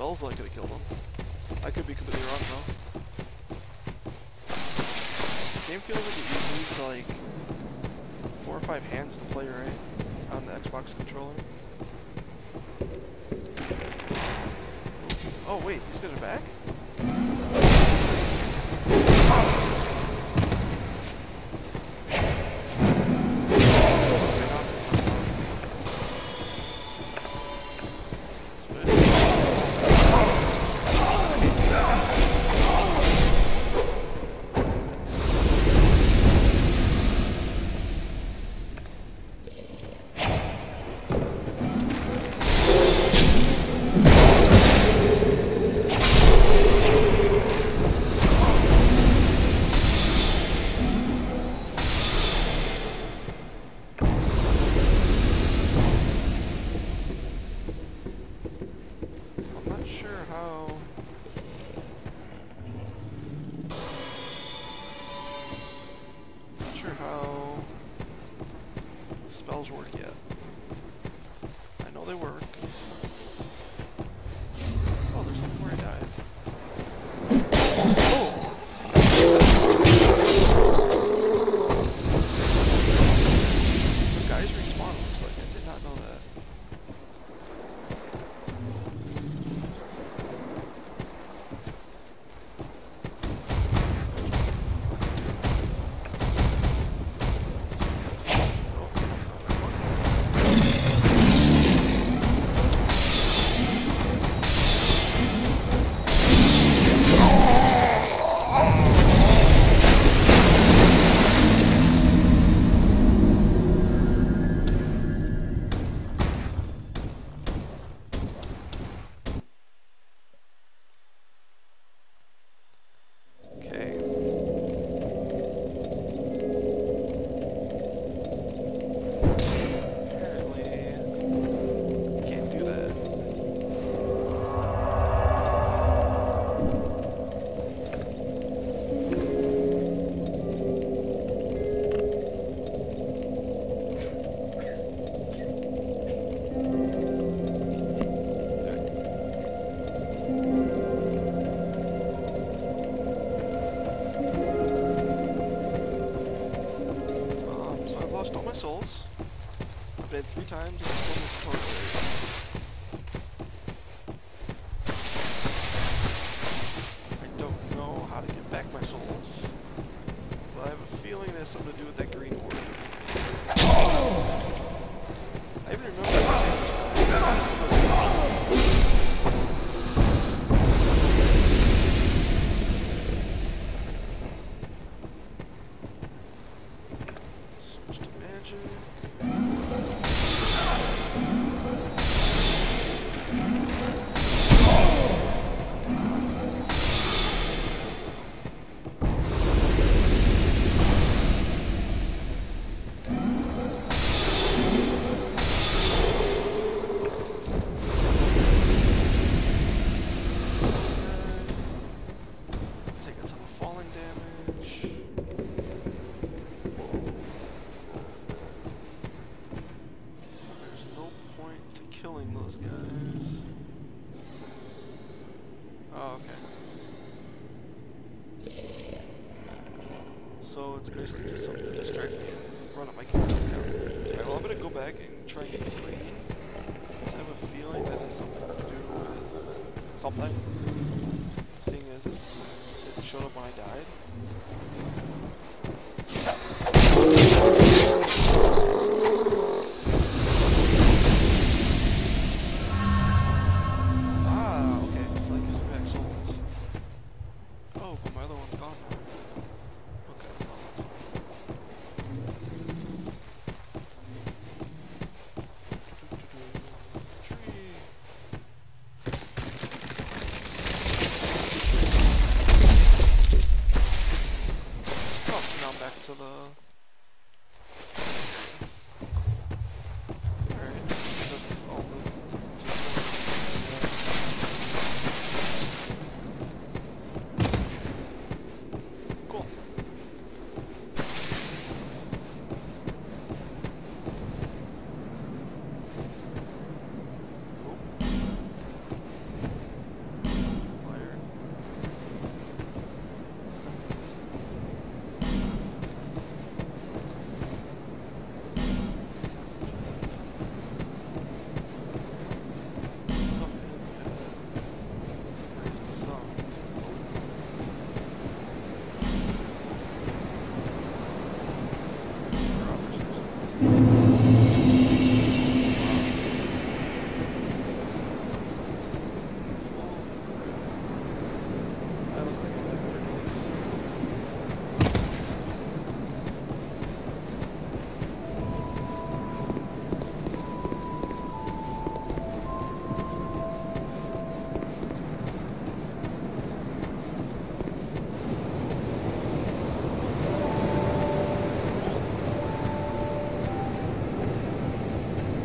I could have cast more I could be completely wrong though. Game feels like it needs like four or five hands to play right on the Xbox controller. Oh wait, these guys are back? Spells work yet. I know they work. Souls. Died three times and still missed torture. Killing those guys. Oh, okay. So it's basically just something to distract me and run up my camera. Alright, well I'm gonna go back and try and get green. I have a feeling that has something to do with something. Seeing as it's, it showed up when I died.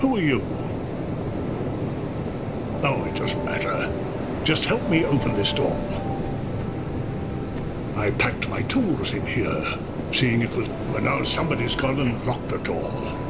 Who are you? Oh, it doesn't matter. Just help me open this door. I packed my tools in here, seeing it was... Well, now somebody's gone and locked the door.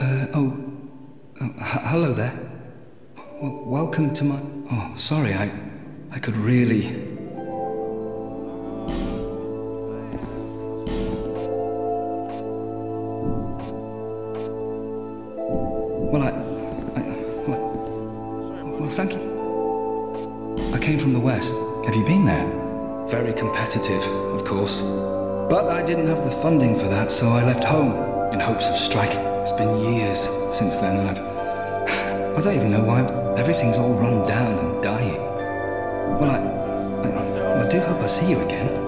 Uh, oh, oh hello there. W- welcome to my. Oh, sorry, I, I could really. Well, I, I well, well, thank you. I came from the west. Have you been there? Very competitive, of course. But I didn't have the funding for that, so I left home in hopes of striking. It's been years since then, and I've. I don't even know why everything's all run down and dying. Well, I. I, I do hope I see you again.